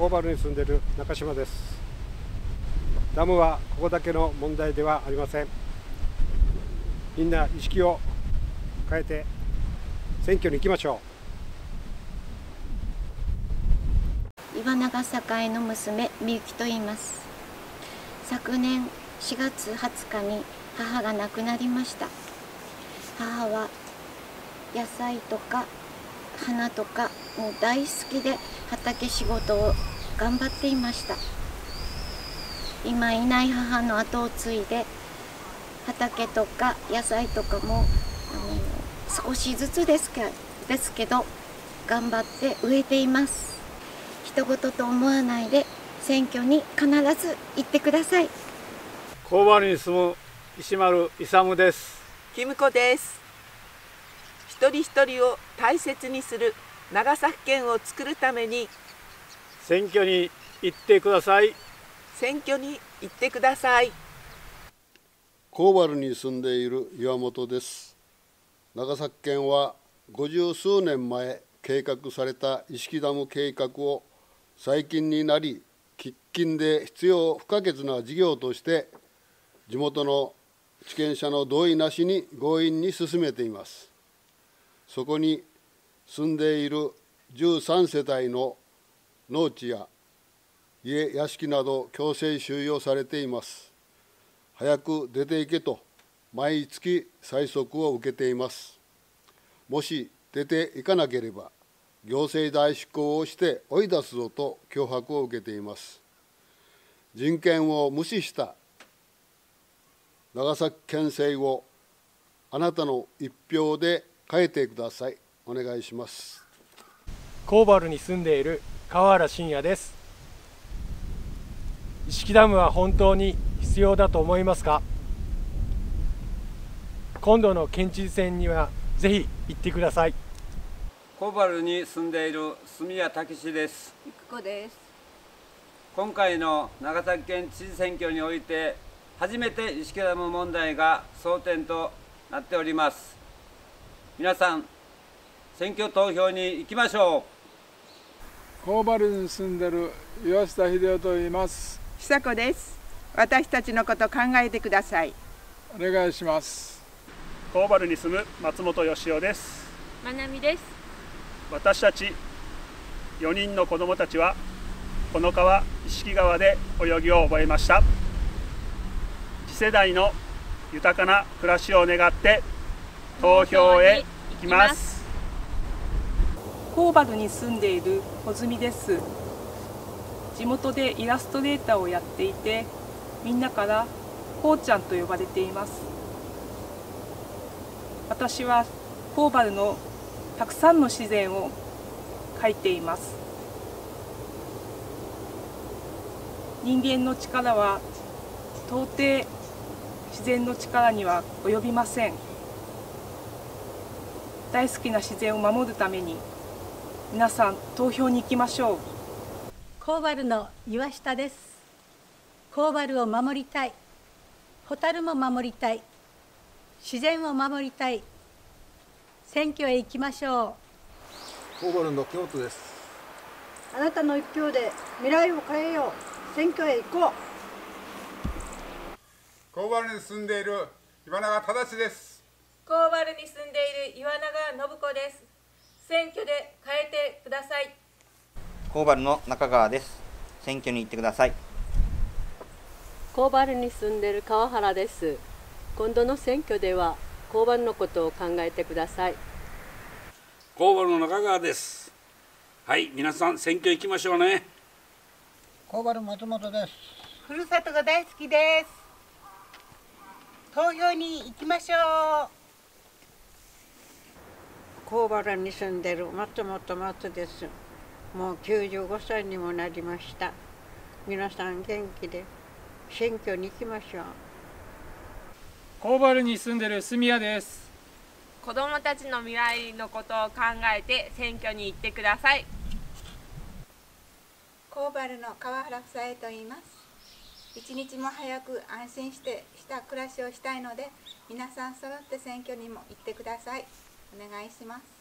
高原に住んでいる中島です。ダムはここだけの問題ではありません。みんな意識を変えて選挙に行きましょう。岩永栄の娘みゆきと言います。昨年4月20日に母が亡くなりました。母は野菜とか花とかもう大好きで畑仕事を頑張っていました。今いない母の後を継いで畑とか野菜とかもあの少しずつですけですけど頑張って植えています。一言と思わないで選挙に必ず行ってください。高原に住む石丸勇です。キ子です。一人一人を大切にする長崎県を作るために選挙に行ってください。選挙に行ってください。高原に住んでいる岩本です。長崎県は五十数年前計画された意識ダム計画を最近になり喫緊で必要不可欠な事業として地元の地権者の同意なしに強引に進めています。そこに住んでいる13世帯の農地や家屋敷など強制収容されています。早く出ていけと毎月催促を受けています。もし出ていかなければ行政代執行をして追い出すぞと脅迫を受けています。人権を無視した長崎県政をあなたの一票で変えてください。お願いします。コーバルに住んでいる川原信也です。石木ダムは本当に必要だと思いますか？今度の県知事選にはぜひ行ってください。コーバルに住んでいる住谷武史です。子です。今回の長崎県知事選挙において初めて石木ダム問題が争点となっております。皆さん選挙投票に行きましょうコーバルに住んでる岩下秀夫と言います。久子です。私たちのこと考えてください。お願いします。コーバルに住む松本義雄です。まなみです。私たち4人の子供たちはこの川石木川で泳ぎを覚えました。次世代の豊かな暮らしを願って投票へ行きますコーバルに住んでいる穂積です。地元でイラストレーターをやっていてみんなからこうちゃんと呼ばれています。私はコーバルのたくさんの自然を描いています。人間の力は到底自然の力には及びません。大好きな自然を守るために皆さん投票に行きましょう。コーバルの岩下です。コーバルを守りたい。ホタルも守りたい。自然を守りたい。選挙へ行きましょう。コーバルの京都です。あなたの一票で未来を変えよう。選挙へ行こう。コーバルに住んでいる岩永忠です。コーバルに住んでいる岩永信子です選挙で変えてください。コーバルの中川です。選挙に行ってください。コーバルに住んでいる川原です。今度の選挙ではコーバルのことを考えてください。コーバルの中川です。はい皆さん選挙行きましょうね。コーバル松本です。ふるさとが大好きです。投票に行きましょうコーバルに住んでる松本松です。もう95歳にもなりました。皆さん元気で選挙に行きましょう。コーバルに住んでる住谷です。子どもたちの未来のことを考えて選挙に行ってください。コーバルの川原夫妻と言います。一日も早く安心してした暮らしをしたいので皆さん揃って選挙にも行ってくださいお願いします。